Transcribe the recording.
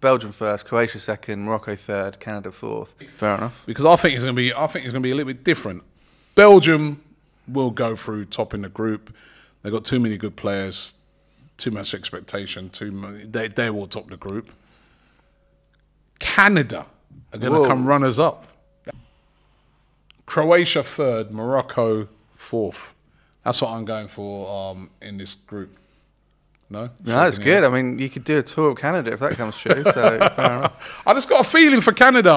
Belgium first, Croatia second, Morocco third, Canada fourth. Fair enough. because I think it's going to be. I think it's going to be a little bit different. Belgium will go through top in the group. They've got too many good players, too much expectation. Too many, they they will top the group. Canada are going to come runners up. Croatia third, Morocco fourth. That's what I'm going for um, in this group. No, No, that's good. I mean, you could do a tour of Canada if that comes true. So fair enough. I just got a feeling for Canada.